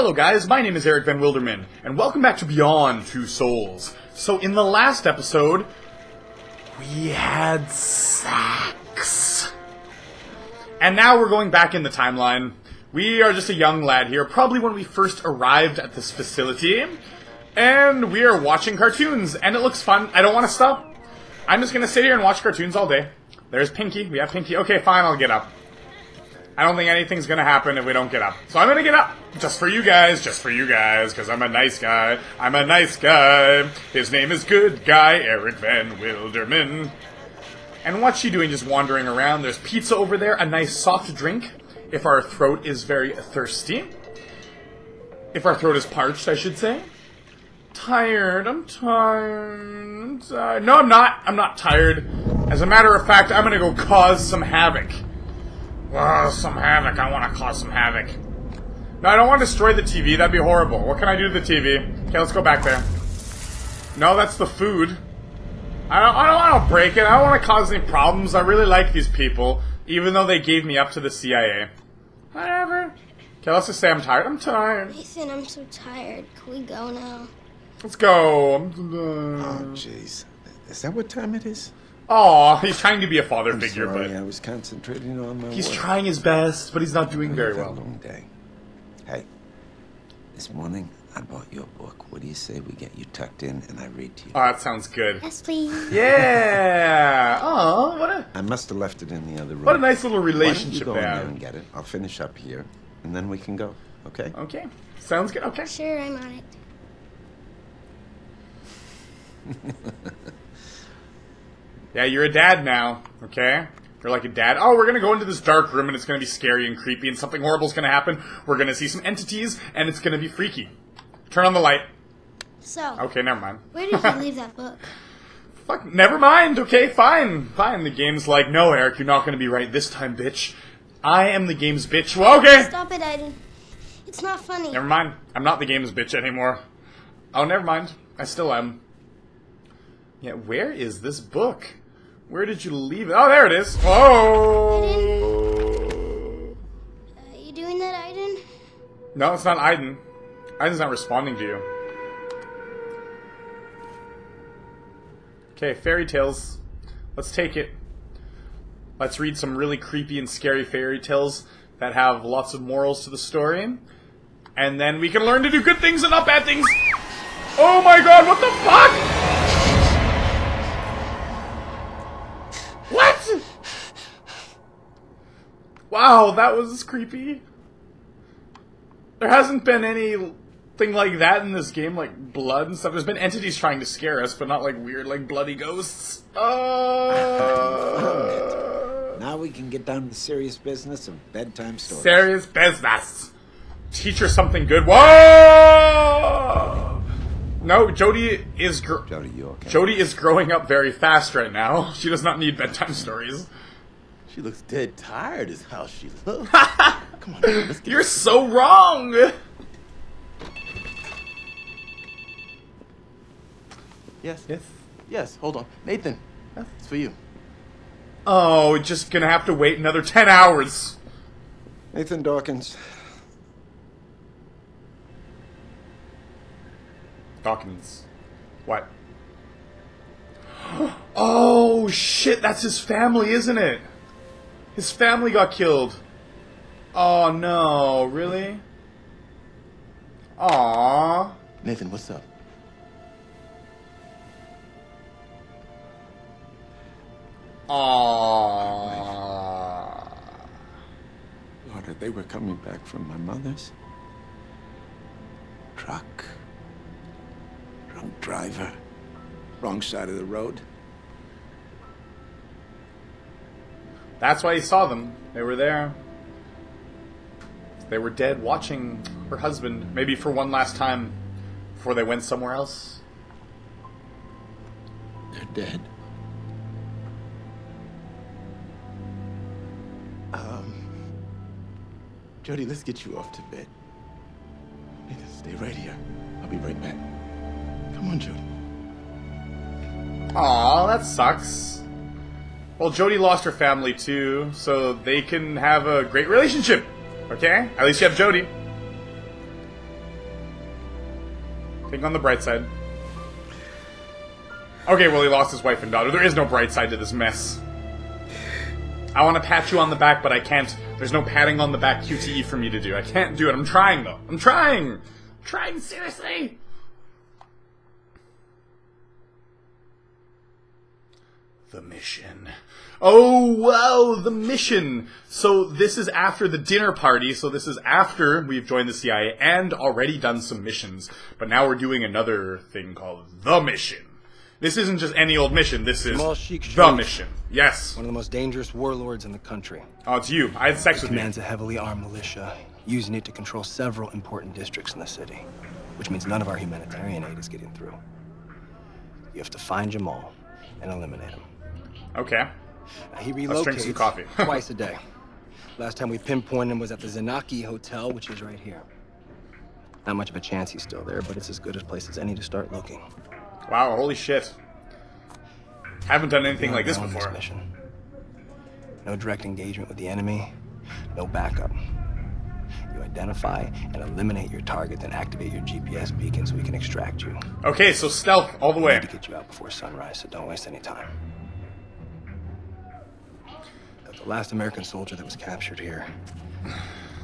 Hello guys, my name is Eric Van Wilderman, and welcome back to Beyond Two Souls. So in the last episode, we had sex. And now we're going back in the timeline. We are just a young lad here, probably when we first arrived at this facility. And we are watching cartoons, and it looks fun. I don't want to stop. I'm just gonna sit here and watch cartoons all day. There's Pinky. We have Pinky. Okay, fine, I'll get up. I don't think anything's gonna happen if we don't get up. So I'm gonna get up. Just for you guys, just for you guys, because I'm a nice guy. I'm a nice guy. His name is Good Guy Eric Van Wilderman. And what's she doing just wandering around? There's pizza over there, a nice soft drink, if our throat is very thirsty. If our throat is parched, I should say. Tired, I'm tired, I'm tired. No, I'm not. I'm not tired. As a matter of fact, I'm gonna go cause some havoc. Oh, some havoc. I want to cause some havoc. No, I don't want to destroy the TV. That'd be horrible. What can I do to the TV? Okay, let's go back there. No, that's the food. I don't, I don't want to break it. I don't want to cause any problems. I really like these people, even though they gave me up to the CIA. Whatever. Okay, let's just say I'm tired. I'm tired. Nathan, I'm so tired. Can we go now? Let's go. I'm, Oh, jeez. Is that what time it is? Aw, he's trying to be a father I'm figure, sorry, but I was concentrating on my he's work. trying his best, but he's not doing very It's a well. long day. Hey, this morning I bought you a book. What do you say we get you tucked in and I read to you? Oh, that sounds good. Yes, please. Yeah. Oh, what a I must have left it in the other room. what a nice little Why don't you relationship go they in there and get it? I'll finish up here, and then we can go. Okay? Okay, sounds good. Okay. Sure, I'm on it. Yeah, you're a dad now. Okay. You're like a dad. Oh, we're gonna go into this dark room and it's gonna be scary and creepy and something horrible's gonna happen. We're gonna see some entities and it's gonna be freaky. Turn on the light. So, Okay, never mind. where did you leave that book? Fuck, never mind. Okay, fine, fine. The game's like, no, Eric, you're not gonna be right this time, bitch. I am the game's bitch. Well, okay. Stop it, Aiden. It's not funny. Never mind. I'm not the game's bitch anymore. Oh, never mind. I still am. Yeah, where is this book? Where did you leave it? Oh, there it is. Oh. Are uh, you doing that, Aiden? No, it's not Aiden. Aiden's not responding to you. Okay, fairy tales. Let's take it. Let's read some really creepy and scary fairy tales that have lots of morals to the story. And then we can learn to do good things and not bad things. Oh my god, what the fuck? Wow, that was creepy. There hasn't been anything like that in this game, like blood and stuff. There's been entities trying to scare us, but not like weird, like bloody ghosts. Oh. Now we can get down to the serious business of bedtime stories. Serious business. Teach her something good. Whoa! No, Jodie is gr- Jodie, okay? Jodie is growing up very fast right now. She does not need bedtime stories. She looks dead tired is how she looks. Come on, let's get You're so wrong. Yes. Yes. Yes, hold on. Nathan, it's for you. Oh, just gonna have to wait another ten hours. Nathan Dawkins. Dawkins. What? Oh shit, that's his family, isn't it? His family got killed. Oh no, really? Aww. Nathan, what's up? Aww. Daughter, they were coming back from my mother's. Truck. Drunk driver. Wrong side of the road. That's why he saw them. They were there. They were dead watching her husband, maybe for one last time, before they went somewhere else. They're dead. Um, Jodie, let's get you off to bed. Nathan, stay right here. I'll be right back. Come on, Jodie. Aw, that sucks. Well, Jodie lost her family too, so they can have a great relationship. Okay? At least you have Jodie. Think on the bright side. Okay, well, he lost his wife and daughter. There is no bright side to this mess. I want to pat you on the back, but I can't. There's no patting on the back QTE for me to do. I can't do it. I'm trying, though. I'm trying! I'm trying, seriously! The mission. Oh, wow, the mission! So this is after the dinner party, so this is after we've joined the CIA and already done some missions. But now we're doing another thing called the mission. This isn't just any old mission, this is Jamal Sheikh the Sharif. mission. Yes. One of the most dangerous warlords in the country. Oh, it's you. I had sex with you. Commands a heavily armed militia, using it to control several important districts in the city. Which means none of our humanitarian aid is getting through. You have to find Jamal and eliminate him. Okay. Now, he Let's drink some coffee. twice a day. Last time we pinpointed him was at the Zanaki Hotel, which is right here. Not much of a chance he's still there, but it's as good a place as any to start looking. Wow, holy shit. Haven't done anything like this before. mission. No direct engagement with the enemy, no backup. You identify and eliminate your target, then activate your GPS beacon so we can extract you. Okay, so stealth all the We way. need to get you out before sunrise, so don't waste any time. The last American soldier that was captured here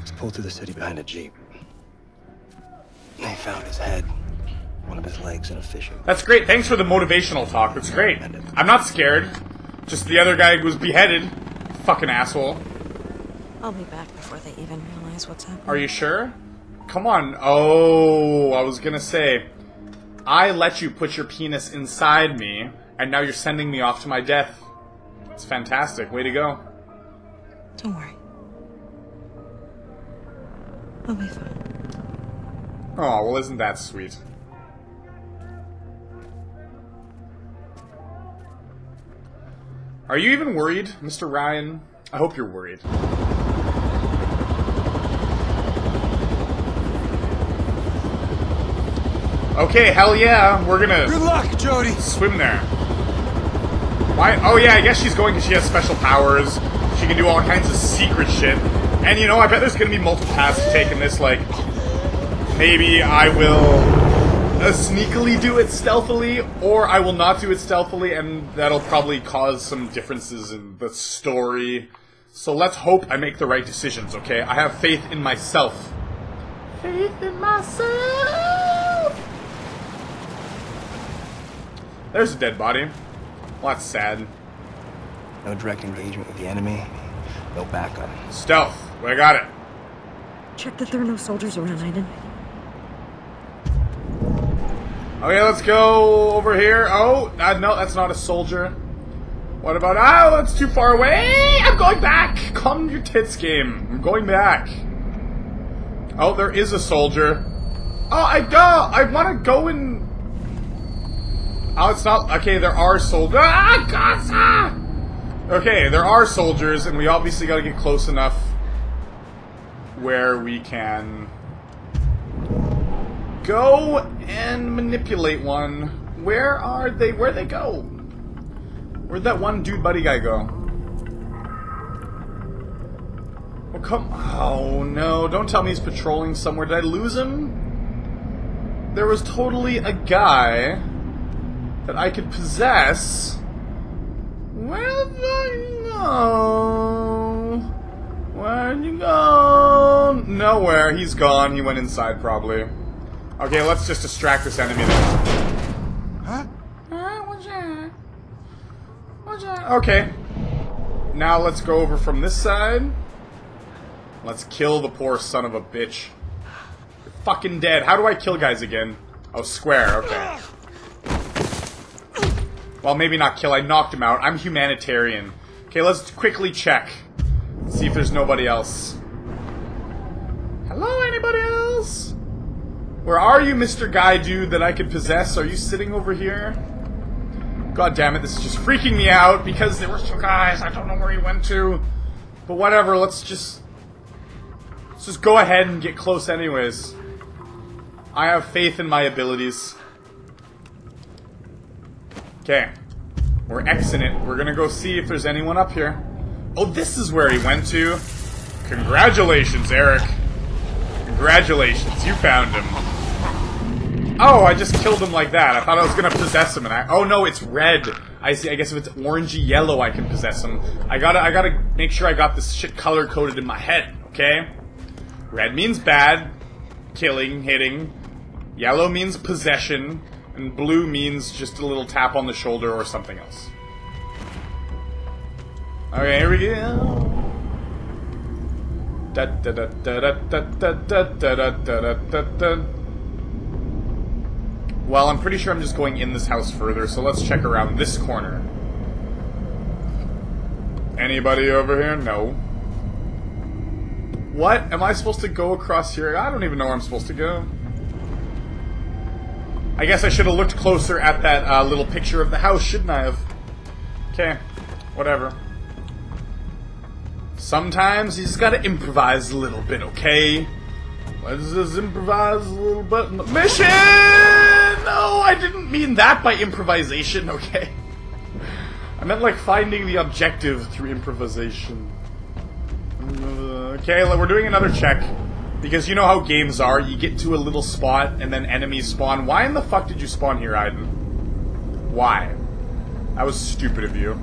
was pulled through the city behind a jeep. They found his head, one of his legs, in a fishing. That's great. Thanks for the motivational talk. That's great. I'm not scared. Just the other guy was beheaded. Fucking asshole. I'll be back before they even realize what's happening. Are you sure? Come on. Oh, I was gonna say. I let you put your penis inside me, and now you're sending me off to my death. It's fantastic. Way to go. Don't worry. I'll be fine. Oh, well, isn't that sweet? Are you even worried, Mr. Ryan? I hope you're worried. Okay, hell yeah, we're gonna Good luck, Jodie! swim there. Why? Oh yeah, I guess she's going because she has special powers. She can do all kinds of secret shit. And you know, I bet there's gonna be multiple paths to take in this. Like, maybe I will uh, sneakily do it stealthily, or I will not do it stealthily, and that'll probably cause some differences in the story. So let's hope I make the right decisions, okay? I have faith in myself. Faith in myself! There's a dead body. Well, that's sad. No direct engagement with the enemy, no backup. Stealth. I got it. Check that there are no soldiers around, Aiden. Okay, let's go over here. Oh, uh, no, that's not a soldier. What about... Oh, that's too far away! I'm going back! Calm your tits game. I'm going back. Oh, there is a soldier. Oh, I go! I want to go and... Oh, it's not... Okay, there are soldiers. Ah, Gaza! Okay, there are soldiers, and we obviously gotta get close enough where we can go and manipulate one. Where are they? Where'd they go? Where'd that one dude buddy guy go? Oh, come. Oh no! Don't tell me he's patrolling somewhere. Did I lose him? There was totally a guy that I could possess. Where'd they go? Where'd you go? Nowhere. He's gone. He went inside, probably. Okay, let's just distract this enemy then. Huh? What's that? What's that? Okay. Now let's go over from this side. Let's kill the poor son of a bitch. You're fucking dead. How do I kill guys again? Oh, square. Okay. Well, maybe not kill. I knocked him out. I'm humanitarian. Okay, let's quickly check. See if there's nobody else. Hello, anybody else? Where are you, Mr. Guy Dude, that I could possess? Are you sitting over here? God damn it, this is just freaking me out because there were two guys. I don't know where he went to. But whatever, let's just. Let's just go ahead and get close, anyways. I have faith in my abilities. Okay. We're Xing it. We're gonna go see if there's anyone up here. Oh, this is where he went to. Congratulations, Eric. Congratulations, you found him. Oh, I just killed him like that. I thought I was gonna possess him, and I. Oh no, it's red. I see. I guess if it's orangey yellow, I can possess him. I gotta. I gotta make sure I got this shit color coded in my head. Okay. Red means bad, killing, hitting. Yellow means possession, and blue means just a little tap on the shoulder or something else. Okay, here we go. Da da da da da da da da da da da da. Well, I'm pretty sure I'm just going in this house further, so let's check around this corner. Anybody over here? No. What? Am I supposed to go across here? I don't even know where I'm supposed to go. I guess I should have looked closer at that uh, little picture of the house, shouldn't I have? Okay, whatever. Sometimes you just gotta improvise a little bit, okay? Let's just improvise a little bit. Mission! No, I didn't mean that by improvisation, okay? I meant like finding the objective through improvisation. Uh, Okay, we're doing another check. Because you know how games are, you get to a little spot and then enemies spawn. Why in the fuck did you spawn here, Aiden? Why? That was stupid of you.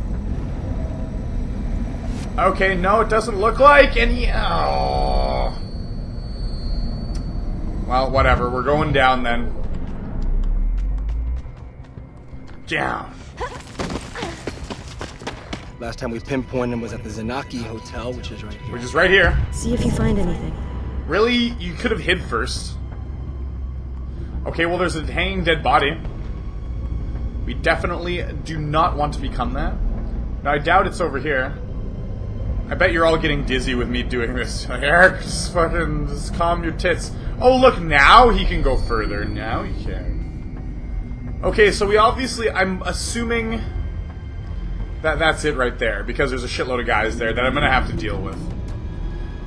Okay, no, it doesn't look like any... Oh. Well, whatever. We're going down then. Down. Last time we pinpointed him was at the Zanaki Hotel, which is right here. We're just right here. See if you find anything. Really? You could have hid first. Okay, well, there's a hanging dead body. We definitely do not want to become that. Now, I doubt it's over here. I bet you're all getting dizzy with me doing this. Eric, just fucking just calm your tits. Oh, look, now he can go further. Now he can. Okay, so we obviously, I'm assuming that that's it right there, because there's a shitload of guys there that I'm gonna have to deal with.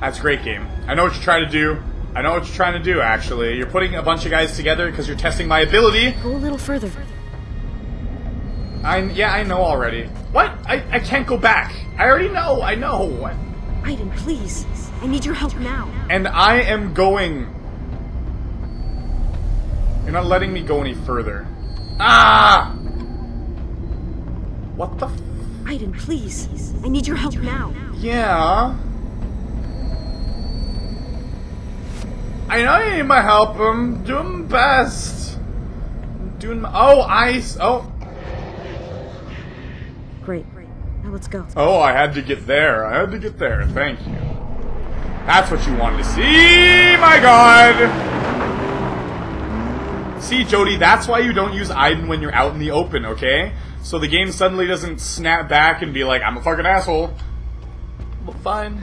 That's a great game. I know what you're trying to do. I know what you're trying to do, actually. You're putting a bunch of guys together because you're testing my ability. Go a little further. I yeah, I know already. What? I, I can't go back. I already know. I know. Aiden, please. I need your help now. And I am going. You're not letting me go any further. Ah! What the? F Aiden, please. I need your help now. yeah. I know you need my help. I'm doing my best. I'm doing my. Oh, ice. Oh. Great. Now let's go. Oh, I had to get there. I had to get there. Thank you. That's what you wanted to see, my god! See, Jodie, that's why you don't use Aiden when you're out in the open, okay? So the game suddenly doesn't snap back and be like, I'm a fucking asshole. But fine.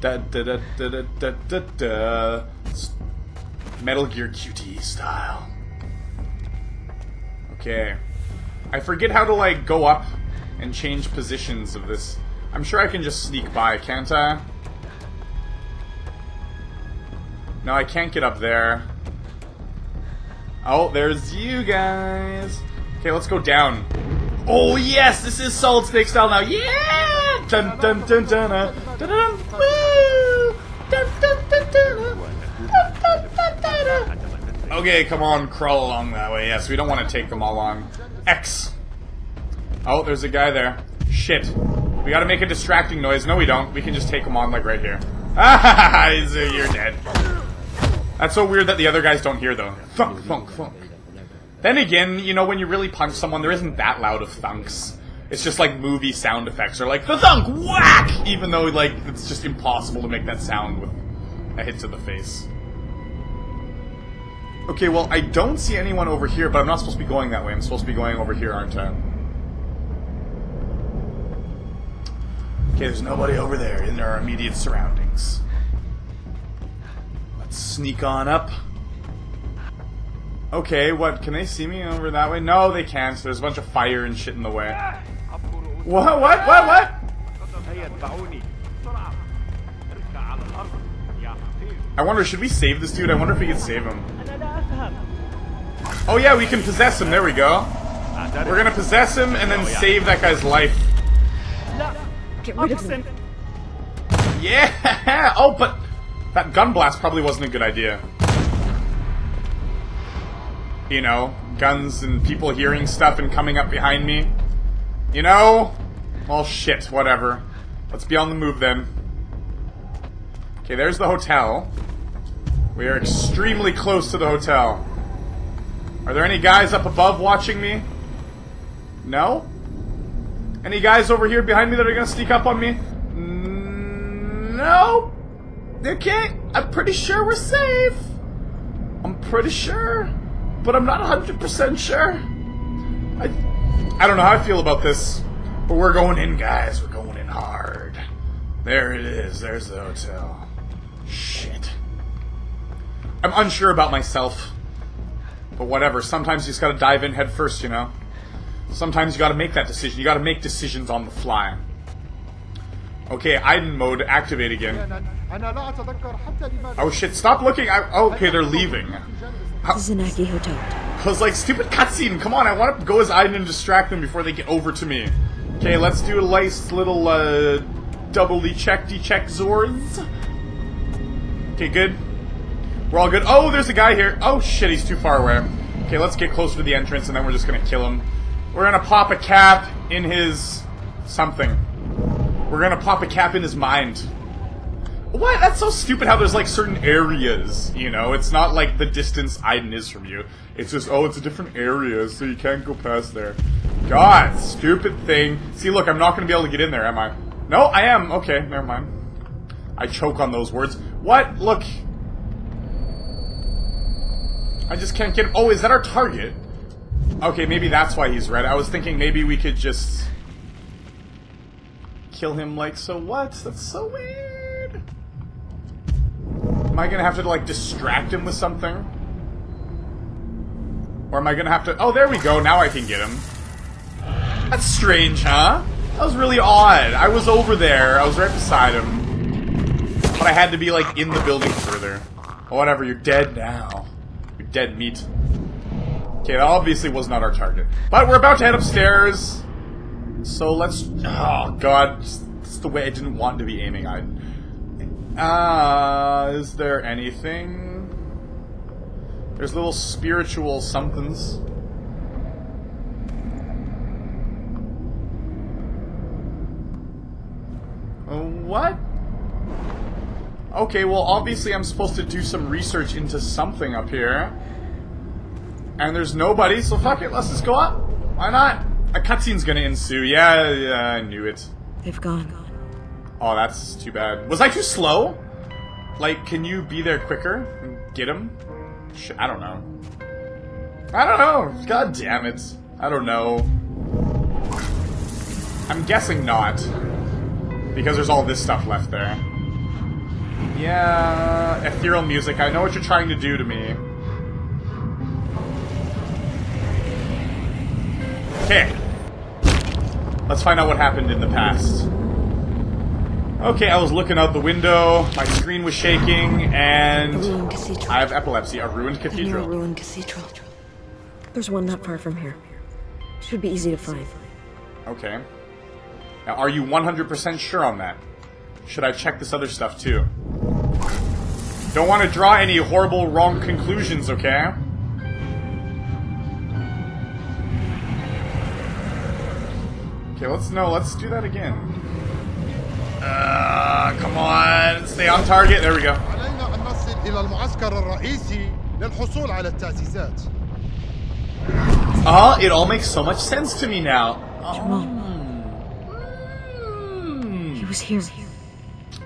Da da da da da da da da. Metal Gear QT style. Okay. I forget how to, like, go up and change positions of this. I'm sure I can just sneak by, can't I? No, I can't get up there. Oh, there's you guys. Okay, let's go down. Oh, yes! This is Solid Snake style now. Yeah! Dun dun dun dun dun dun dun woo! Okay, come on, crawl along that way. Yes, we don't want to take them all on. X. Oh, there's a guy there. Shit. We gotta make a distracting noise. No, we don't. We can just take them on, like, right here. Ah, you're dead. That's so weird that the other guys don't hear, though. Thunk, thunk, thunk. Then again, you know, when you really punch someone, there isn't that loud of thunks. It's just like movie sound effects, or like the thunk, whack! Even though, like, it's just impossible to make that sound with a hit to the face. Okay, well, I don't see anyone over here, but I'm not supposed to be going that way. I'm supposed to be going over here, aren't I? Okay, there's nobody over there in our immediate surroundings. Let's sneak on up. Okay, what? Can they see me over that way? No, they can't. So there's a bunch of fire and shit in the way. What? What? What? What? I wonder, should we save this dude? I wonder if we can save him. Oh yeah, we can possess him. There we go. We're gonna possess him and then save that guy's life. Get rid of them. Yeah! Oh, but That gun blast probably wasn't a good idea. You know, guns and people hearing stuff and coming up behind me. You know? Well, shit, whatever. Let's be on the move then. Okay, there's the hotel. We are extremely close to the hotel. Are there any guys up above watching me? No? Any guys over here behind me that are gonna sneak up on me? No? Okay, I'm pretty sure we're safe. I'm pretty sure. But I'm not 100% sure. I, I don't know how I feel about this. But we're going in, guys. We're going in hard. There it is. There's the hotel. Shit. I'm unsure about myself. But whatever. Sometimes you just gotta dive in head first, you know? Sometimes you gotta make that decision. You gotta make decisions on the fly. Okay, Aiden mode, activate again. Oh shit, stop looking! I, oh, okay, they're leaving. This is Zanaki Hotel. I was like, stupid cutscene, come on, I want to go as Aiden and distract them before they get over to me. Okay, let's do a nice little, uh, doubly check de check Zords. Okay, good. We're all good. Oh, there's a guy here. Oh shit, he's too far away. Okay, let's get closer to the entrance and then we're just gonna kill him. We're gonna pop a cap in his... something. We're gonna pop a cap in his mind. What? That's so stupid how there's like certain areas, you know? It's not like the distance Aiden is from you. It's just, oh, it's a different area, so you can't go past there. God, stupid thing. See, look, I'm not gonna be able to get in there, am I? No, I am. Okay, never mind. I choke on those words. What? Look. I just can't get... Oh, is that our target? Okay, maybe that's why he's red. I was thinking maybe we could just... Kill him like so what? That's so weird. Am I gonna have to, like, distract him with something? Or am I gonna have to... Oh, there we go. Now I can get him. That's strange, huh? That was really odd. I was over there. I was right beside him. But I had to be, like, in the building further. Oh, whatever, you're dead now. You're dead meat. Okay, that obviously was not our target. But we're about to head upstairs. So let's... Oh, God. It's the way I didn't want to be aiming. I... Uh, is there anything? There's little spiritual somethings. Uh, What? Okay, well, obviously I'm supposed to do some research into something up here. And there's nobody, so fuck it, let's just go up. Why not? A cutscene's gonna ensue. Yeah, yeah, I knew it. They've gone. Oh, that's too bad. Was I too slow? Like, can you be there quicker? and Get him? Sh I don't know. I don't know. God damn it. I don't know. I'm guessing not. Because there's all this stuff left there. Yeah, ethereal music. I know what you're trying to do to me. Okay. Let's find out what happened in the past. Okay, I was looking out the window, my screen was shaking, and. I have epilepsy. A ruined cathedral. a ruined cathedral. There's one not far from here. Should be easy to find. Okay. Now, are you 100% sure on that? Should I check this other stuff too? Don't want to draw any horrible wrong conclusions, okay? Okay, let's no, let's do that again. Uh, come on, stay on target. There we go. علينا أن نصل إلى المعسكر الرئيسي للحصول على التأسيسات Ah, it all makes so much sense to me now. Jamal. Hmm. He was here.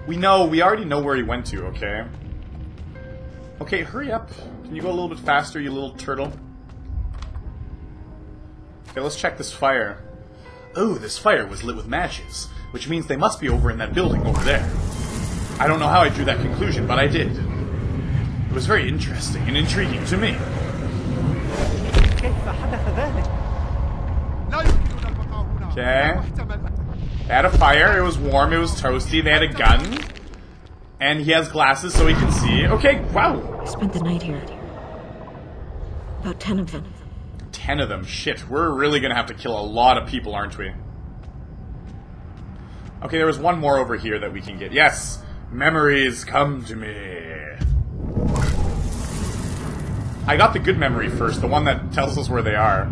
We know, we already know where he went to, okay? Okay, hurry up. Can you go a little bit faster, you little turtle? Okay, let's check this fire. Oh, this fire was lit with matches, which means they must be over in that building over there. I don't know how I drew that conclusion, but I did. It was very interesting and intriguing to me. Okay. They had a fire, it was warm, it was toasty, they had a gun. And he has glasses so he can see. Okay, wow. I spent the night here. About ten of them. Ten of them. Shit, we're really gonna have to kill a lot of people, aren't we? Okay, there was one more over here that we can get. Yes! Memories come to me. I got the good memory first, the one that tells us where they are.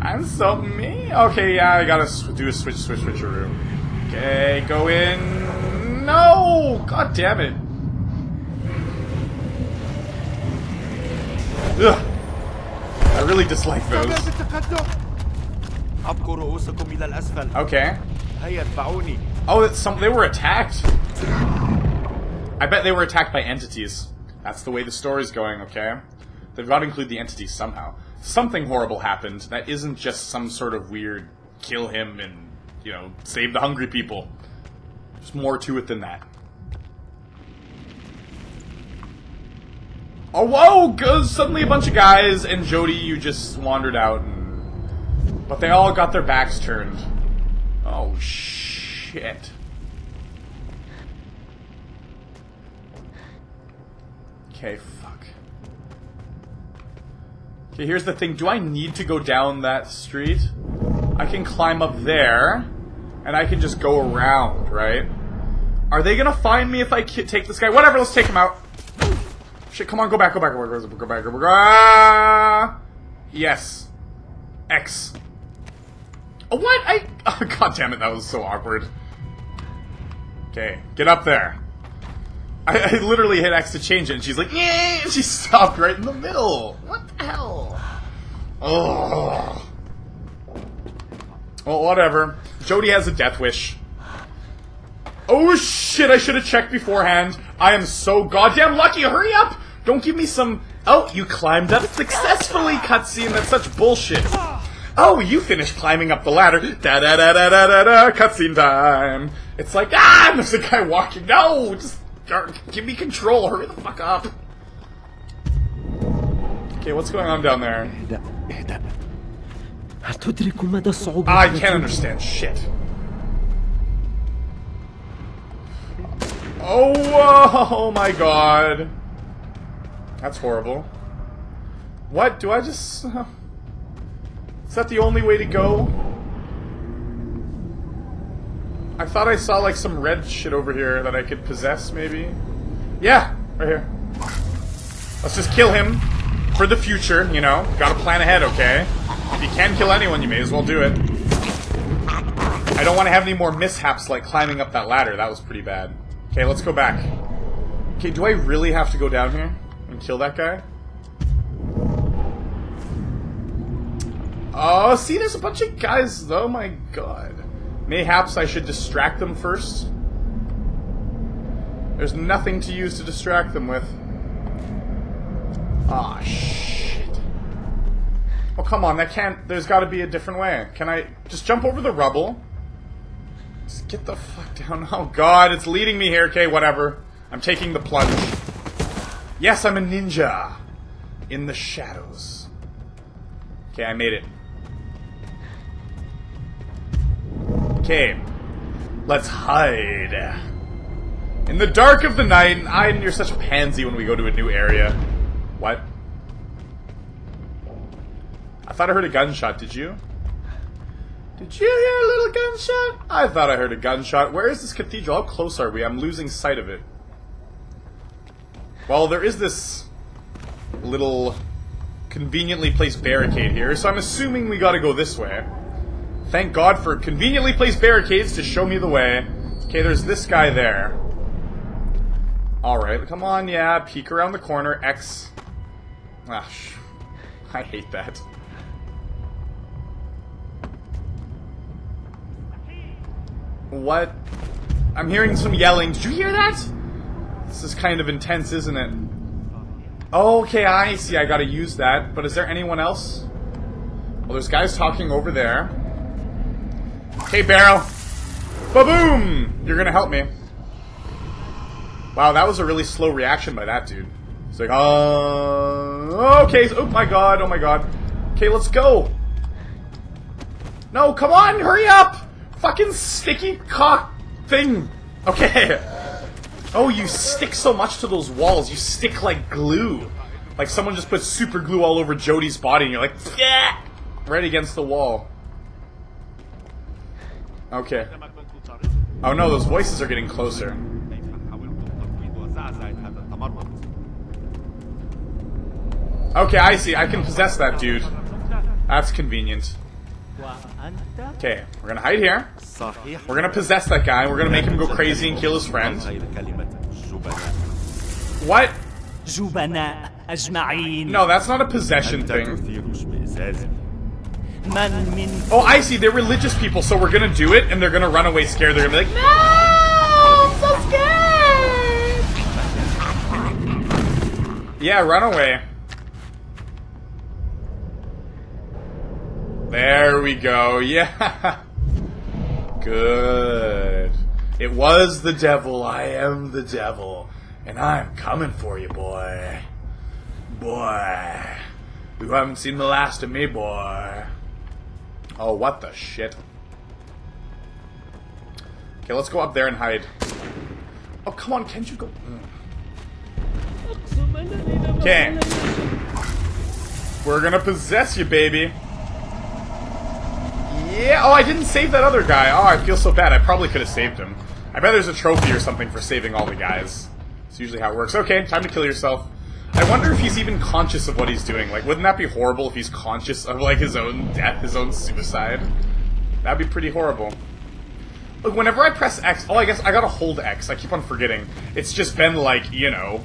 I'm so me. Okay, yeah, I gotta do a switch, switch, switcheroo. Okay, go in. No! God damn it. Ugh. I really dislike those. Okay. Oh, some, they were attacked. I bet they were attacked by entities. That's the way the story's going, okay? They've got to include the entities somehow. Something horrible happened that isn't just some sort of weird kill him and, you know, save the hungry people. There's more to it than that. Oh, whoa! Suddenly a bunch of guys and Jodie, you just wandered out and... But they all got their backs turned. Oh, shit. Okay, fuck. Okay, here's the thing. Do I need to go down that street? I can climb up there, and I can just go around, right? Are they gonna find me if I take this guy? Whatever, let's take him out. Shit, come on, go back, go back, go back, go back, go back, go back. Ah! Yes. X. Oh, what? I. Oh, God damn it, that was so awkward. Okay, get up there. I, I literally hit X to change it, and she's like, yeah, and she stopped right in the middle. What the hell? Oh. Well, whatever. Jodie has a death wish. Oh shit, I should have checked beforehand. I am so goddamn lucky. Hurry up! Don't give me some. Oh, you climbed up successfully, cutscene. That's such bullshit. Oh, you finished climbing up the ladder. Da da da da da da da. Cutscene time. It's like ah, there's a guy walking. No, just give me control. Hurry the fuck up. Okay, what's going on down there? اهدأ اهدأ هل تدرك مدى الصعوبة I التي- can't understand shit. Oh, whoa, oh my god. That's horrible. What? Do I just... Is that the only way to go? I thought I saw like some red shit over here that I could possess, maybe? Yeah, right here. Let's just kill him for the future, you know? Gotta plan ahead, okay? If you can kill anyone, you may as well do it. I don't want to have any more mishaps like climbing up that ladder. That was pretty bad. Okay, let's go back. Okay, do I really have to go down here and kill that guy? Oh, see, there's a bunch of guys. though. my god. Mayhaps I should distract them first. There's nothing to use to distract them with. Ah, shit. Oh, come on, that can't... There's gotta be a different way. Can I just jump over the rubble? Just get the fuck down. Oh, God, it's leading me here. Okay, whatever. I'm taking the plunge. Yes, I'm a ninja. In the shadows. Okay, I made it. Okay. Let's hide. In the dark of the night, and I you're such a pansy when we go to a new area. What? I thought I heard a gunshot, did you? Did you hear a little gunshot? I thought I heard a gunshot. Where is this cathedral? How close are we? I'm losing sight of it. Well, there is this little conveniently placed barricade here, so I'm assuming we gotta go this way. Thank God for conveniently placed barricades to show me the way. Okay, there's this guy there. Alright, come on, yeah, peek around the corner, X. Ah, I hate that. What? I'm hearing some yelling. Did you hear that? This is kind of intense, isn't it? Okay, I see. I gotta use that. But is there anyone else? Well, there's guys talking over there. Hey, Barrow. Ba-boom! You're gonna help me. Wow, that was a really slow reaction by that dude. It's like, uh... Okay, oh my god, oh my god. Okay, let's go. No, come on, hurry up! fucking sticky cock thing. Okay. Oh, you stick so much to those walls. You stick like glue. Like someone just put super glue all over Jodie's body and you're like, yeah, right against the wall. Okay. Oh no, those voices are getting closer. Okay, I see. I can possess that dude. That's convenient. Okay, we're gonna hide here. We're gonna possess that guy. We're gonna make him go crazy and kill his friends. What? No, that's not a possession thing. Oh, I see. They're religious people, so we're gonna do it, and they're gonna run away scared. They're gonna be like, No! I'm so scared! Yeah, run away. There we go. Yeah. Good. It was the devil. I am the devil. And I'm coming for you, boy. Boy. You haven't seen the last of me, boy. Oh, what the shit. Okay, let's go up there and hide. Oh, come on, can't you go? Hmm. Okay. We're gonna possess you, baby. Yeah, oh, I didn't save that other guy. Oh, I feel so bad. I probably could have saved him. I bet there's a trophy or something for saving all the guys. It's usually how it works. Okay, time to kill yourself. I wonder if he's even conscious of what he's doing. Like, wouldn't that be horrible if he's conscious of, like, his own death, his own suicide? That'd be pretty horrible. Look, whenever I press X, oh, I guess I gotta hold X. I keep on forgetting. It's just been, like, you know,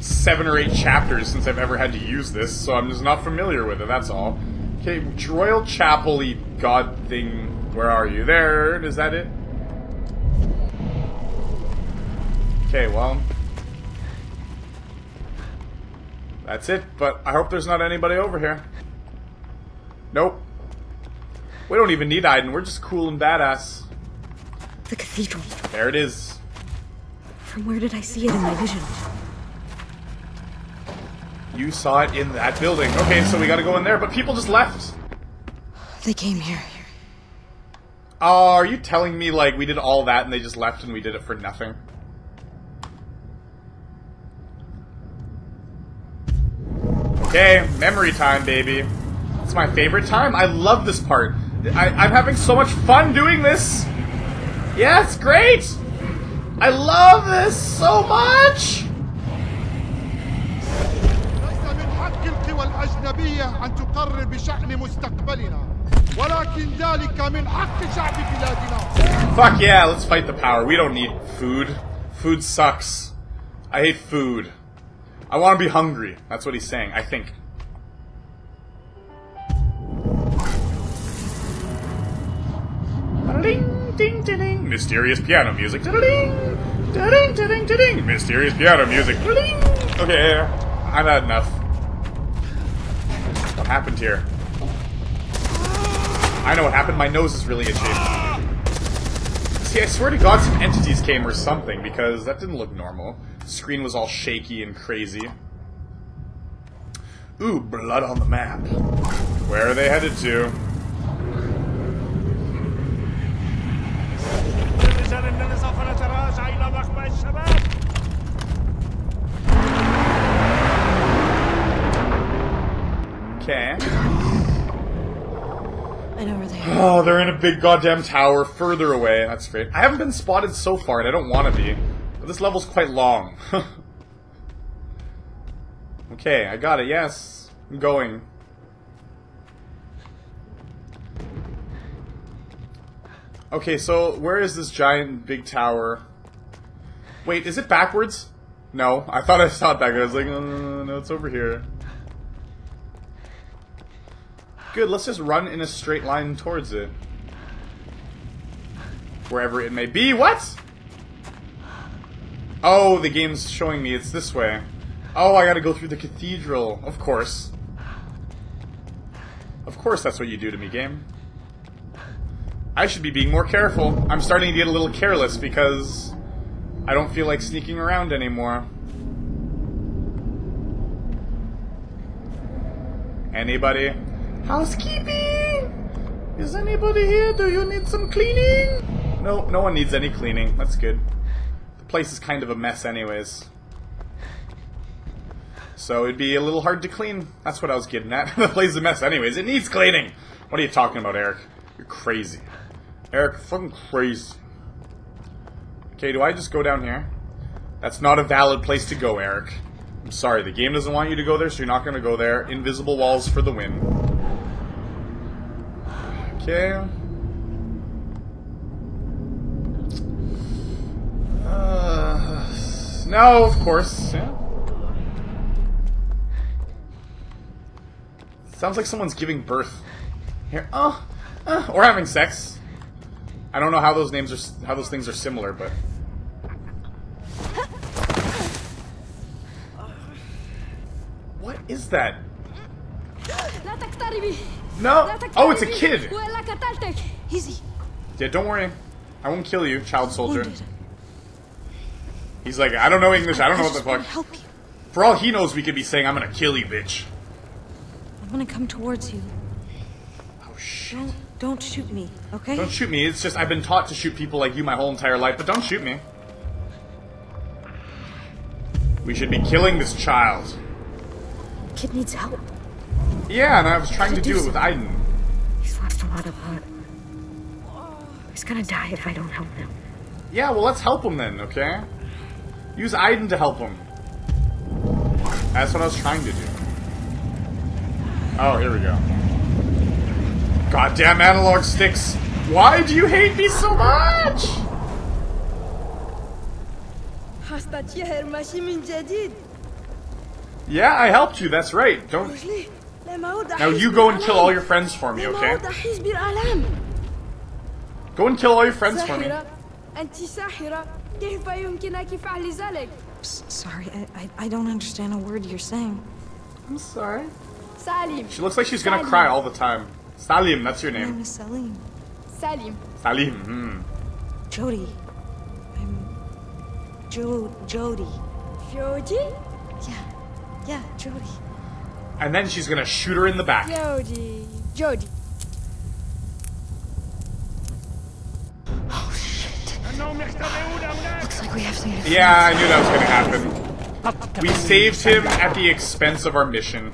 seven or eight chapters since I've ever had to use this, so I'm just not familiar with it, that's all. Okay, Royal Chapel god thing. Where are you? There, is that it? Okay, well. That's it, but I hope there's not anybody over here. Nope. We don't even need Aiden, we're just cool and badass. The cathedral. There it is. From where did I see it in my vision? You saw it in that building. Okay, so we gotta go in there, but people just left. They came here. Oh, are you telling me, like, we did all that and they just left and we did it for nothing? Okay, memory time, baby. It's my favorite time. I love this part. I, I'm having so much fun doing this. Yeah, it's great. I love this so much. الأجنبية أن تقرر بشأن مستقبلنا ولكن ذلك من حق شعب بلادنا Fuck yeah, let's fight the power. We don't need food. Food sucks. I hate food. I want to be hungry. That's what he's saying, I think. Ding, ding, ding, ding. Mysterious piano music. Ding, ding, ding, ding. Mysterious piano music. Ding. Okay, I've had enough. Happened here? I know what happened. My nose is really itchy. See, I swear to God some entities came or something, because that didn't look normal. The screen was all shaky and crazy. Ooh, blood on the map. Where are they headed to? Okay. I know where they are. Oh, they're in a big goddamn tower further away. That's great. I haven't been spotted so far, and I don't want to be. But this level's quite long. okay, I got it. Yes. I'm going. Okay, so where is this giant big tower? Wait, is it backwards? No, I thought I saw it backwards. I was like, no, no, no, no, it's over here. Good, let's just run in a straight line towards it. Wherever it may be. What? Oh, the game's showing me it's this way. Oh, I gotta go through the cathedral. Of course. Of course that's what you do to me, game. I should be being more careful. I'm starting to get a little careless because I don't feel like sneaking around anymore. Anybody? Housekeeping! Is anybody here? Do you need some cleaning? No, no one needs any cleaning. That's good. The place is kind of a mess anyways. So it'd be a little hard to clean. That's what I was getting at. the place is a mess anyways. It needs cleaning! What are you talking about, Eric? You're crazy. Eric, fucking crazy. Okay, do I just go down here? That's not a valid place to go, Eric. I'm sorry, the game doesn't want you to go there, so you're not going to go there. Invisible walls for the win. Okay. Uh, no, of course. Yeah. Sounds like someone's giving birth. Here, oh, uh, or having sex. I don't know how those names are, how those things are similar, but. What is that? No. Oh, it's a kid. Easy. Yeah, don't worry. I won't kill you, child soldier. He's like, I don't know English. I don't know what the fuck. For all he knows, we could be saying, "I'm gonna kill you, bitch." I'm gonna come towards you. Oh shit! Don't, don't shoot me, okay? Don't shoot me. It's just I've been taught to shoot people like you my whole entire life, but don't shoot me. We should be killing this child. Kid needs help. Yeah, and I was trying to do, do it with Aiden. He's lost a lot of blood. He's gonna die if I don't help him. Yeah, well, let's help him then, okay? Use Aiden to help him. That's what I was trying to do. Oh, here we go. Goddamn analog sticks! Why do you hate me so much? Yeah, I helped you, that's right. Don't... Now you go and kill all your friends for me, okay? Go and kill all your friends for me. Sorry, I, I, I don't understand a word you're saying. I'm sorry. Salim. She looks like she's gonna cry all the time. Salim, that's your name. My name is Salim. Salim. Salim, hmm. Jodie. I'm Jo Jodie. Jodie? Yeah. Yeah, Jodie. And then she's gonna shoot her in the back. Jodie. Jodie. Oh shit. Looks like we have Yeah, I knew that was gonna happen. We saved him at the expense of our mission.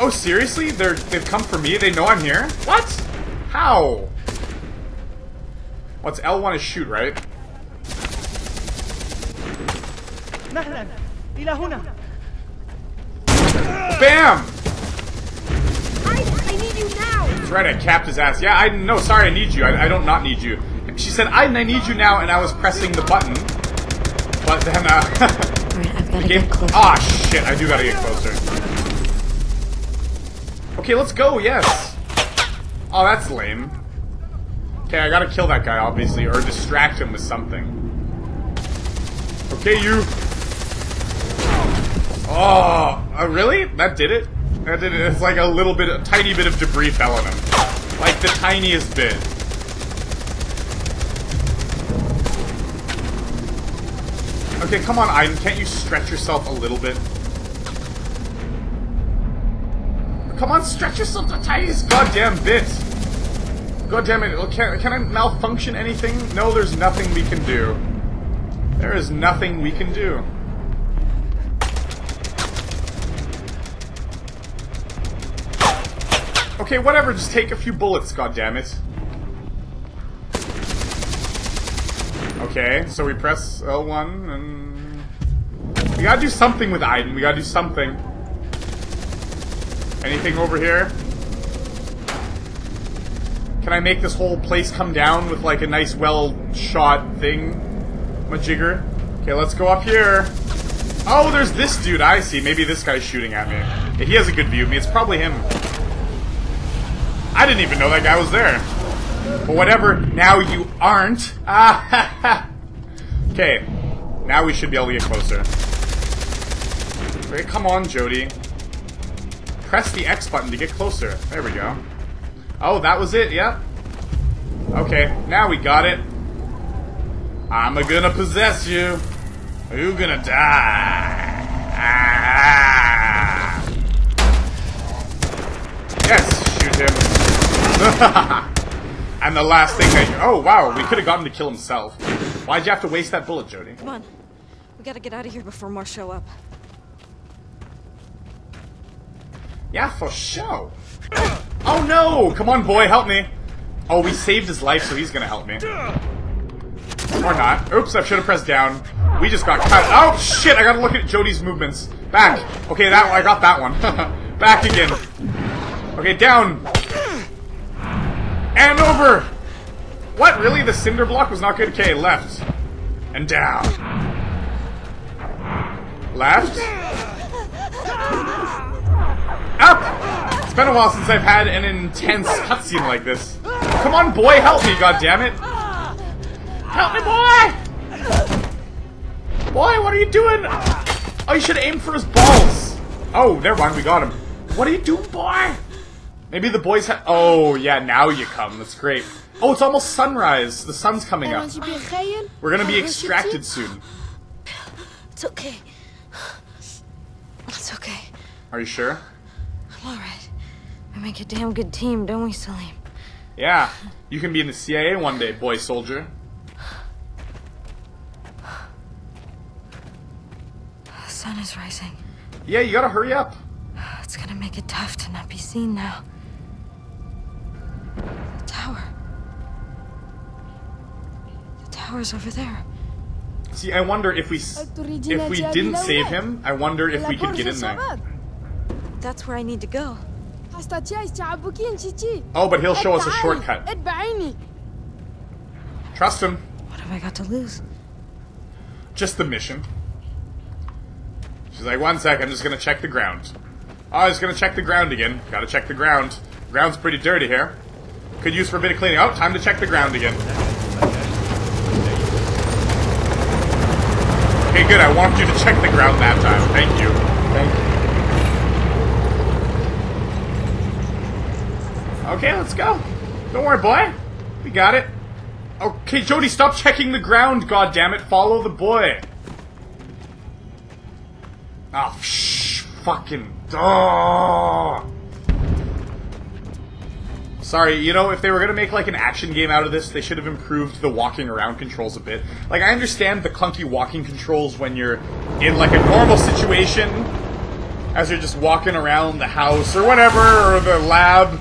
Oh, seriously? They're, they've come for me? They know I'm here? What? How? What's L1 is shoot, right? مهلا إلى هنا Bam! I, I need you now That's right, I capped his ass. Yeah, I no, sorry, I need you. I, I don't not need you. She said, I, I need you now, and I was pressing the button. But then, uh... Alright, I've gotta the game... get close. Ah, shit, I do gotta get closer. Okay, let's go, yes. Oh, that's lame. Okay, I gotta kill that guy, obviously, or distract him with something. Okay, you... Oh, uh, really? That did it? That did it. It's like a little bit, a tiny bit of debris fell on him. Like the tiniest bit. Okay, come on, Aiden. Can't you stretch yourself a little bit? Come on, stretch yourself the tiniest goddamn bit. God damn it. Can, can I malfunction anything? No, there's nothing we can do. There is nothing we can do. Okay, whatever, just take a few bullets, goddammit. Okay, so we press L1 and... We gotta do something with Aiden, we gotta do something. Anything over here? Can I make this whole place come down with like a nice well-shot thing? Majigger? Okay, let's go up here. Oh, there's this dude, I see. Maybe this guy's shooting at me. He has a good view of me, it's probably him. I didn't even know that guy was there. But whatever, now you aren't. Ah. Okay, now we should be able to get closer. Okay, come on, Jodie. Press the X button to get closer. There we go. Oh, that was it, yep. Okay, now we got it. I'm gonna possess you. You gonna die. Ah. and the last thing that you- oh wow, we could have gotten to kill himself. Why'd you have to waste that bullet, Jodie? Come on. We gotta get out of here before more show up. Yeah, for sure. Oh no! Come on, boy, help me. Oh, we saved his life, so he's gonna help me. Or not. Oops, I should have pressed down. We just got cut. Oh, shit, I gotta look at Jodie's movements. Back. Okay, that I got that one. Back again. Okay, down. And over. What, really? The cinder block was not good? Okay, left. And down. Left. Up! It's been a while since I've had an intense cutscene like this. Come on, boy, help me, goddammit! Help me, boy! Boy, what are you doing? Oh, you should aim for his balls. Oh, never mind, we got him. What are you doing, boy? Maybe the boys have. Oh, yeah, now you come. That's great. Oh, it's almost sunrise. The sun's coming up. We're gonna be extracted soon. It's okay. It's okay. Are you sure? I'm alright. We make a damn good team, don't we, Salim? Yeah. You can be in the CIA one day, boy soldier. The sun is rising. Yeah, you gotta hurry up. It's gonna make it tough to not be seen now. tower's over there. See, I wonder if we if we didn't save him, I wonder if we could get in there. That's where I need to go. Oh, but he'll show us a shortcut. Trust him. What have I got to lose? Just the mission. She's like, one sec, I'm just gonna check the ground. Oh, I was gonna check the ground again. Gotta check the ground. Ground's pretty dirty here. Could use for a bit of cleaning. Oh, time to check the ground again. Okay, good. I want you to check the ground that time. Thank you. Thank you. Okay, let's go. Don't worry, boy. We got it. Okay, Jodie, stop checking the ground, God damn it! Follow the boy. Ah, oh, shh, fucking. Oh. Sorry, you know, if they were gonna make like an action game out of this, they should have improved the walking around controls a bit. Like, I understand the clunky walking controls when you're in like a normal situation, as you're just walking around the house or whatever, or the lab.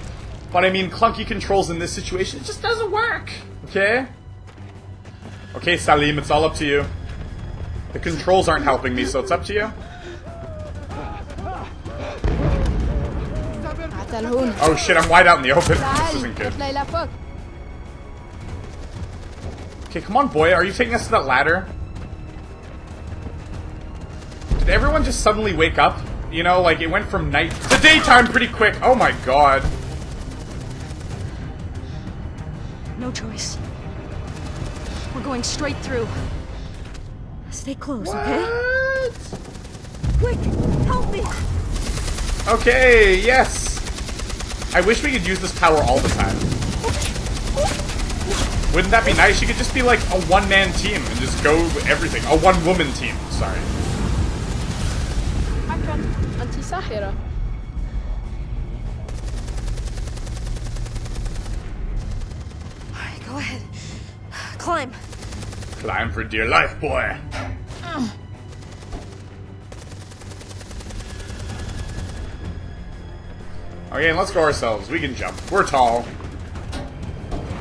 But I mean, clunky controls in this situation, it just doesn't work. Okay? Okay, Salim, it's all up to you. The controls aren't helping me, so it's up to you. Oh shit, I'm wide out in the open. This isn't good. Okay, come on, boy. Are you taking us to that ladder? Did everyone just suddenly wake up? You know, like, it went from night to daytime pretty quick. Oh my god. No choice. We're going straight through. Stay close, what? okay? Quick, help me! Okay, yes! I wish we could use this power all the time. Wouldn't that be nice? You could just be like a one-man team and just go everything. A one-woman team. Sorry. عفوا أنت ساحرة Alright, go ahead. Climb. Climb for dear life, boy. Okay, let's go ourselves. We can jump. We're tall.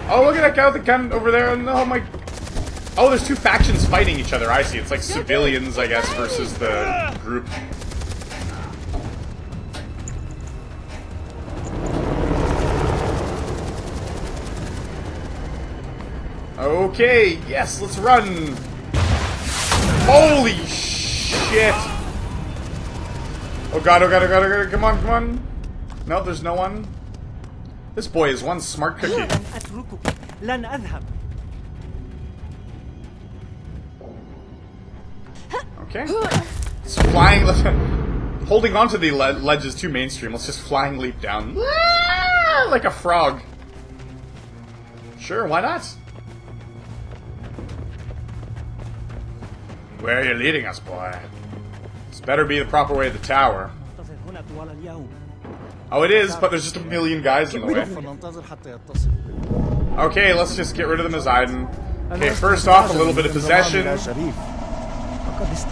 Oh, look at that guy with the gun over there. Oh my. Oh, there's two factions fighting each other. I see. It's like civilians, I guess, versus the group. Okay, yes, let's run. Holy shit. Oh god, oh god, oh god, oh god, come on, come on. No, there's no one. This boy is one smart cookie. Okay. It's flying, holding onto the led ledge is too mainstream. Let's just flying leap down, ah, like a frog. Sure, why not? Where are you leading us, boy? This better be the proper way to the tower. Oh, it is, but there's just a million guys in the way. Okay, let's just get rid of the as Okay, first off, a little bit of possession.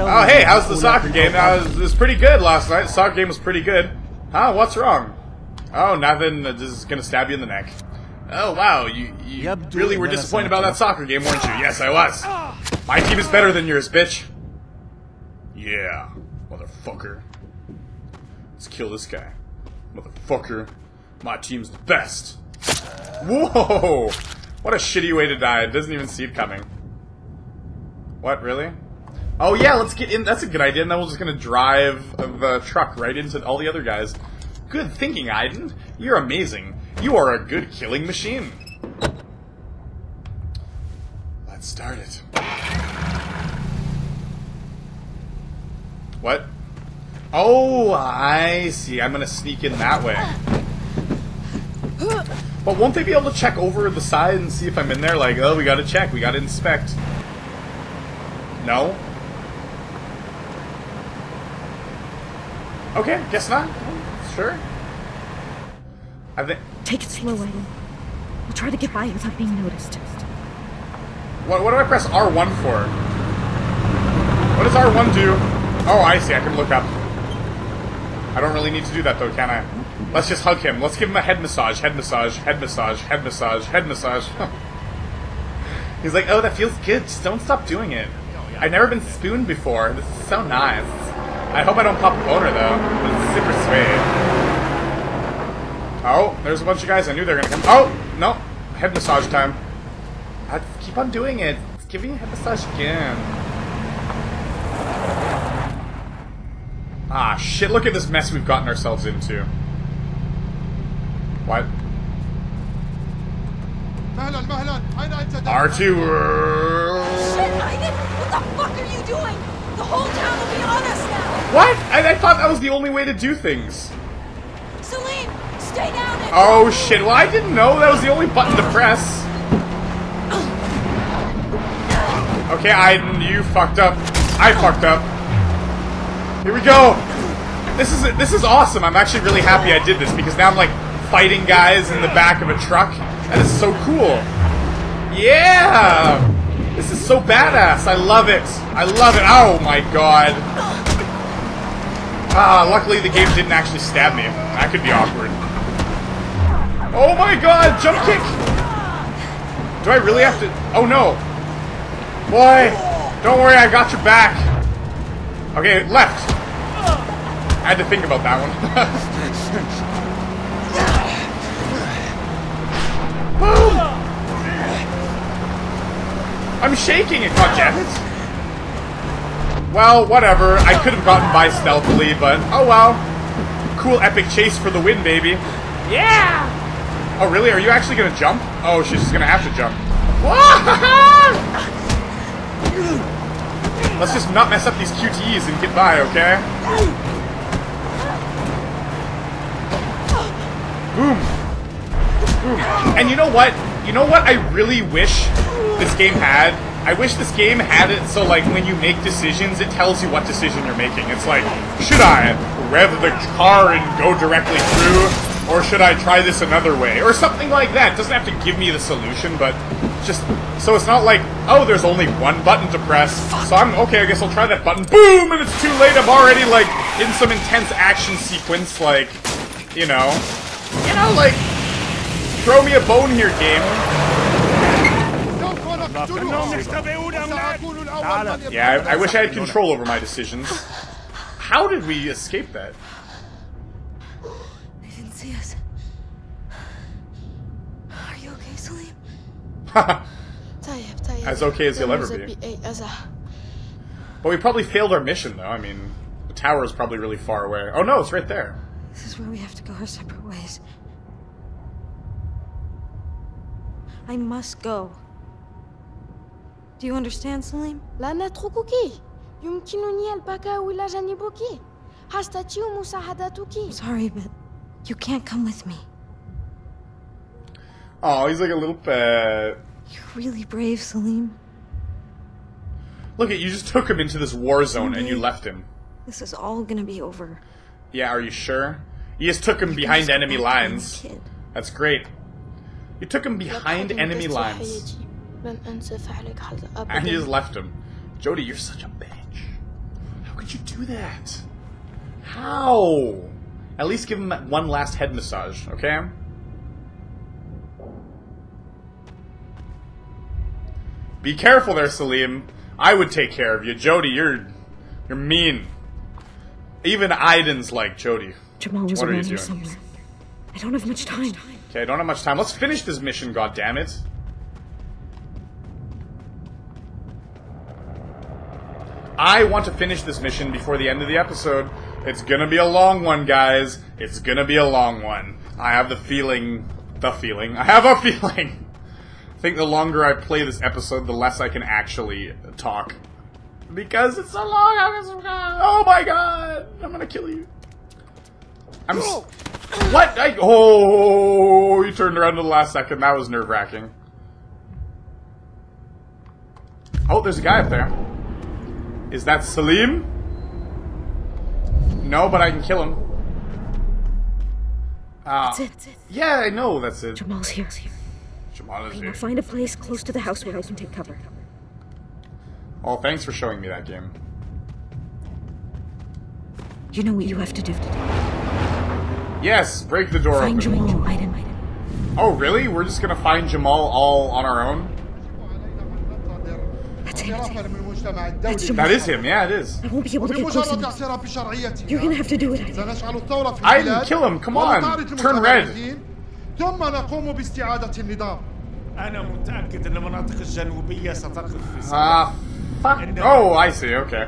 Oh, hey, how's the soccer game? It was pretty good last night. The soccer game was pretty good. Huh, what's wrong? Oh, nothing. This is going to stab you in the neck. Oh, wow, you, you really were disappointed about that soccer game, weren't you? Yes, I was. My team is better than yours, bitch. Yeah, motherfucker. Let's kill this guy. Motherfucker. My team's the best. Whoa! What a shitty way to die. It doesn't even see it coming. What, really? Oh yeah, let's get in. That's a good idea. And then we're just gonna drive the truck right into all the other guys. Good thinking, Aiden. You're amazing. You are a good killing machine. Let's start it. What? Oh, I see. I'm gonna sneak in that way. But won't they be able to check over the side and see if I'm in there? Like, oh, we gotta check, we gotta inspect. No? Okay, guess not. Sure. I think. Take it slow, Aiden. We'll try to get by without being noticed. What, what do I press R1 for? What does R1 do? Oh, I see. I can look up. I don't really need to do that, though, can I? Let's just hug him. Let's give him a head massage, head massage, head massage, head massage, head massage. He's like, oh, that feels good. Just don't stop doing it. I've never been spooned before. This is so nice. I hope I don't pop a boner, though. It's super sweet. Oh, there's a bunch of guys. I knew they were gonna come. Oh, no. Head massage time. I keep on doing it. Give me a head massage again. Ah, shit, look at this mess we've gotten ourselves into. What? R2! Shit, Aiden! What the fuck are you doing? The whole town will be on us now! What? I, I thought that was the only way to do things. Salim, stay down Oh shit, well I didn't know that was the only button to press. Okay, Aiden, you fucked up. I fucked up. Here we go. This is this is awesome. I'm actually really happy I did this because now I'm like fighting guys in the back of a truck. That is so cool. Yeah! This is so badass. I love it. I love it. Oh my god. Ah, luckily the game didn't actually stab me. That could be awkward. Oh my god, jump kick! Do I really have to... Oh no. Boy, don't worry, I got your back. Okay, left. I had to think about that one. Boom! I'm shaking it, goddammit! Well, whatever. I could have gotten by stealthily, but oh well. Cool epic chase for the win, baby. Yeah! Oh, really? Are you actually gonna jump? Oh, she's just gonna have to jump. Let's just not mess up these QTEs and get by, okay? Boom. Boom. And you know what? You know what I really wish this game had? I wish this game had it so, like, when you make decisions, it tells you what decision you're making. It's like, should I rev the car and go directly through? Or should I try this another way? Or something like that. It doesn't have to give me the solution, but just... So it's not like, oh, there's only one button to press. So I'm, okay, I guess I'll try that button. Boom! And it's too late. I'm already, like, in some intense action sequence, like, you know. You know, like, throw me a bone here, game. Yeah, I, I wish I had control over my decisions. How did we escape that? as okay as you'll ever be. But we probably failed our mission, though. I mean, the tower is probably really far away. Oh no, it's right there. This is where we have to go our separate ways. I must go. Do you understand, Salim? لا نتركك يمكنني البقاء إلى جانبك هستطيع مساعدتك Sorry, but you can't come with me. Oh, he's like a little pet. You're really brave, Salim. Look at you just took him into this war zone and you left him. This is all gonna be over. Yeah, are you sure? You just took him you behind enemy lines. That's great. You took him behind enemy lines. And you just left him. Jodie, you're such a bitch. How could you do that? How? At least give him one last head massage, okay? Be careful there, Salim. I would take care of you. Jodie, you're you're mean. Even Aiden's like Jodie. Jamal was what are you around here doing? somewhere. I don't have much time. Okay, I don't have much time. Let's finish this mission, God damn it! I want to finish this mission before the end of the episode. It's gonna be a long one, guys. It's gonna be a long one. I have the feeling. The feeling. I have a feeling! I think the longer I play this episode, the less I can actually talk. Because it's so long. Oh my god! I'm gonna kill you. I'm. What? I, oh, you turned around to the last second. That was nerve wracking. Oh, there's a guy up there. Is that Salim? No, but I can kill him. Ah, That's it. yeah, I know that's it. Jamal's here. Jamala's I will here. find a place close to the house where I can take cover. Oh, thanks for showing me that game. You know what you have to do today? Yes, break the door find open. Jamal. Item, item. Oh, really? We're just gonna find Jamal all on our own? That's him. That's him. That is him. Yeah, it is. I won't be able to get close enough. You're gonna have to do it. I didn't kill him. Come on. Turn red. المتمردين، ثم نقوم باستعادة النظام أنا متأكد أن المناطق الجنوبية ستقف في صف Ah, fuck. Oh, I see. Okay.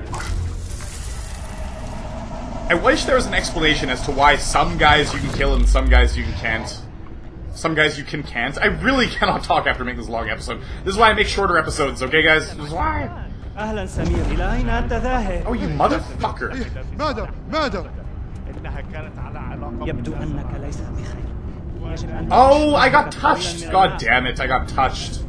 I wish there was an explanation as to why some guys you can kill and some guys you can't. Some guys you can can't. I really cannot talk after making this long episode. This is why I make shorter episodes, okay, guys? This is why. أهلا سمير إلى أين أنت ذاهب؟ Oh, you motherfucker. ماذا ماذا إنها كانت على علاقة يبدو أنك ليس بخير يجب أن Oh, I got touched. God damn it, I got touched.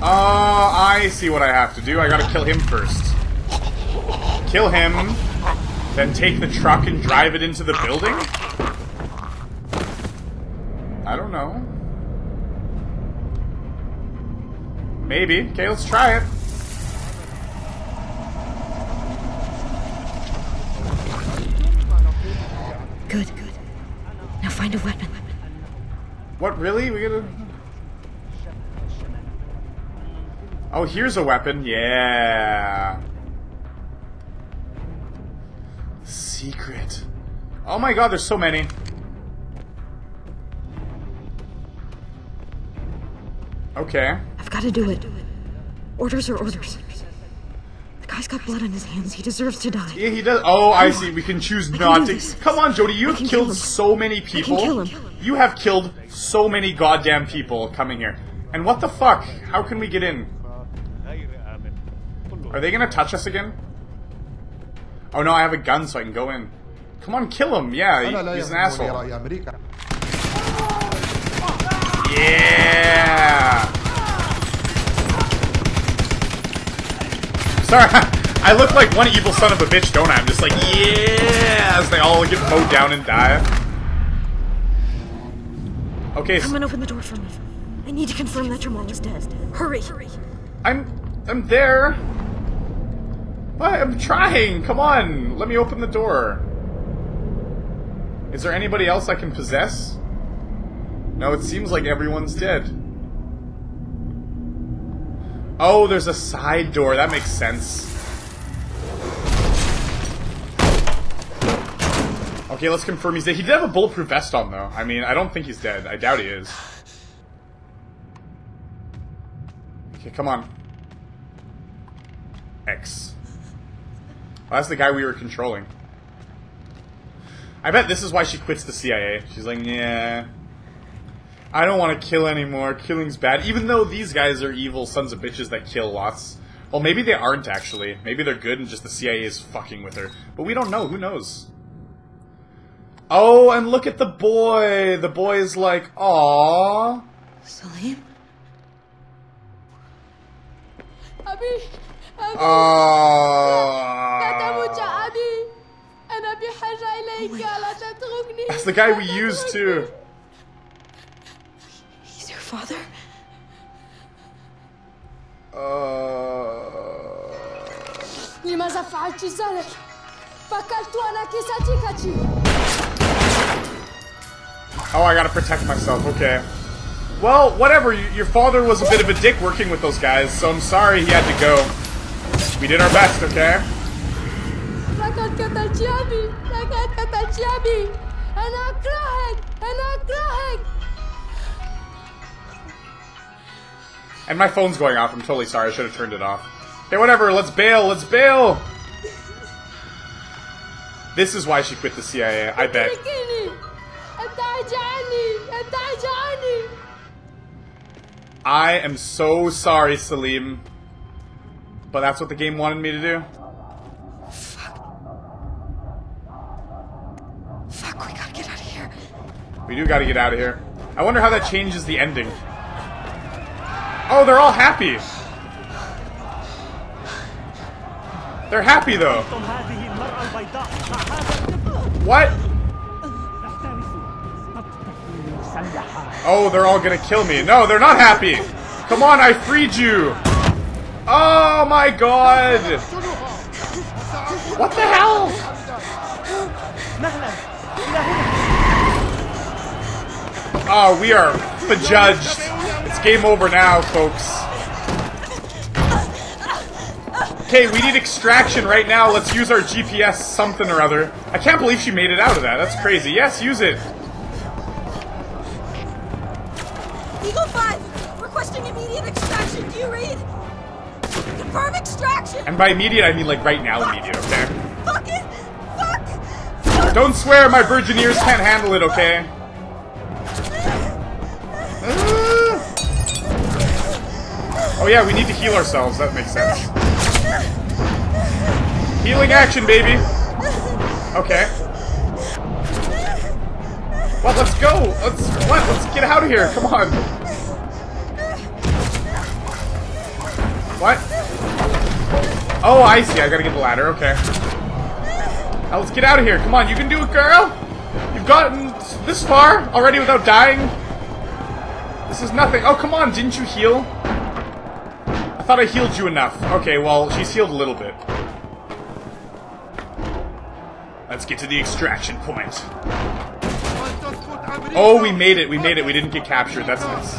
Oh, I see what I have to do. I gotta kill him first. Kill him, then take the truck and drive it into the building? I don't know. Maybe. Okay, let's try it. Good, good. Now find a weapon. What, really? We gotta... Oh, here's a weapon. Yeah. Secret. Oh my god, there's so many. Okay. I've got to do it. Orders are orders guy's got blood on his hands. He deserves to die. Yeah, he does. Oh, I see. We can choose not can to. Come on, Jodie. You have killed kill so many people. Kill him. You have killed so many goddamn people coming here. And what the fuck? How can we get in? Are they gonna touch us again? Oh no, I have a gun so I can go in. Come on, kill him. Yeah, he, he's an asshole. Yeah! Sorry, I look like one evil son of a bitch, don't I? I'm just like, yeah, as they all get mowed down and die. Okay, Come so and open the door for me. I need to confirm that your mom is dead. Hurry. I'm I'm there. I'm trying. Come on, let me open the door. Is there anybody else I can possess? No, it seems like everyone's dead. Oh, there's a side door. That makes sense. Okay, let's confirm he's dead. He did have a bulletproof vest on, though. I mean, I don't think he's dead. I doubt he is. Okay, come on. X. Oh, that's the guy we were controlling. I bet this is why she quits the CIA. She's like, yeah. I don't want to kill anymore. Killing's bad. Even though these guys are evil sons of bitches that kill lots. Well, maybe they aren't actually. Maybe they're good and just the CIA is fucking with her. But we don't know. Who knows? Oh, and look at the boy. The boy is like, aww. Salim? أبي أبي لا Aww. تموت يا أبي أنا بحاجة إليك لا تتركني That's the guy we used too. He's your father? Uh... لماذا فعلت ذلك؟ فكرت أنك ستيكتي Oh, I gotta protect myself. Okay. Well, whatever. y- Your father was a bit of a dick working with those guys, so I'm sorry he had to go. We did our best, okay? لقد قتلت أبي لقد قتلت أبي أنا أكرهك أنا أكرهك And my phone's going off. I'm totally sorry. I should have turned it off. Okay, whatever. Let's bail. Let's bail. This is why she quit the CIA. I bet. I am so sorry, Salim. But that's what the game wanted me to do. Fuck. Fuck, we gotta get out of here. We do gotta get out of here. I wonder how that changes the ending. Oh, they're all happy. They're happy though. What? Oh, they're all gonna kill me. No, they're not happy. Come on, I freed you. Oh my god. What the hell? Oh, we are judged. Game over now, folks. Okay, we need extraction right now. Let's use our GPS something or other. I can't believe she made it out of that. That's crazy. Yes, use it. Eagle 5, requesting immediate extraction. Do you read? Confirm extraction. And by immediate, I mean like right now immediate, okay? Fuck it. Fuck. Don't swear my virgin ears can't handle it, okay? Oh yeah, we need to heal ourselves. That makes sense. Healing action, baby. Okay. What? Let's go. Let's what? Let's get out of here. Come on. What? Oh, I see. I gotta get the ladder. Okay. Now let's get out of here. Come on, you can do it, girl. You've gotten this far already without dying. This is nothing. Oh, come on. Didn't you heal? I thought I healed you enough. Okay, well, she's healed a little bit. Let's get to the extraction point. Oh, we made it. We made it. We didn't get captured. That's nice.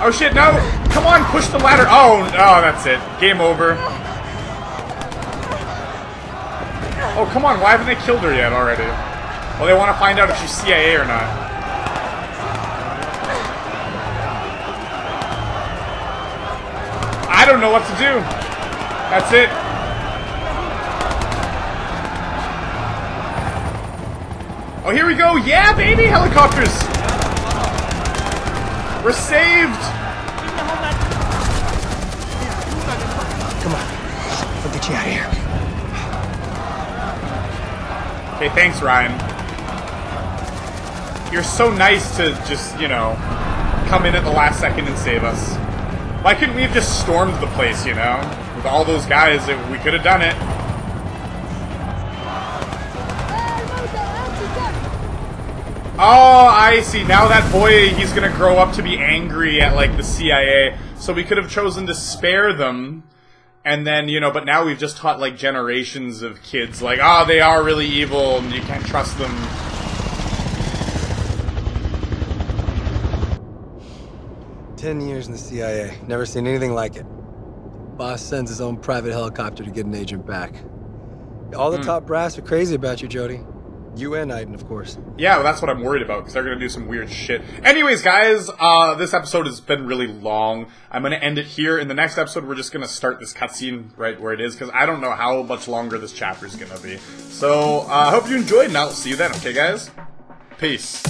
Oh shit, no! Come on, push the ladder. Oh, oh, that's it. Game over. Oh, come on, why haven't they killed her yet already? Well, they want to find out if she's CIA or not. Don't know what to do. That's it. Oh, here we go. Yeah, baby, helicopters. We're saved. Come on. We'll get you out of here. Okay, thanks, Ryan. You're so nice to just, you know, come in at the last second and save us. Why couldn't we have just stormed the place, you know? With all those guys, we could have done it. Oh, I see. Now that boy, he's gonna grow up to be angry at, like, the CIA. So we could have chosen to spare them. And then, you know, but now we've just taught, like, generations of kids, like, oh, they are really evil, and you can't trust them. Ten years in the CIA. Never seen anything like it. Boss sends his own private helicopter to get an agent back. All the Hmm. top brass are crazy about you, Jodie. You and Aiden, of course. Yeah, well, that's what I'm worried about because they're gonna do some weird shit. Anyways, guys, uh, this episode has been really long. I'm gonna end it here. In the next episode, we're just gonna start this cutscene right where it is because I don't know how much longer this chapter is gonna be. So, uh, I hope you enjoyed, and I'll see you then. Okay, guys? Peace.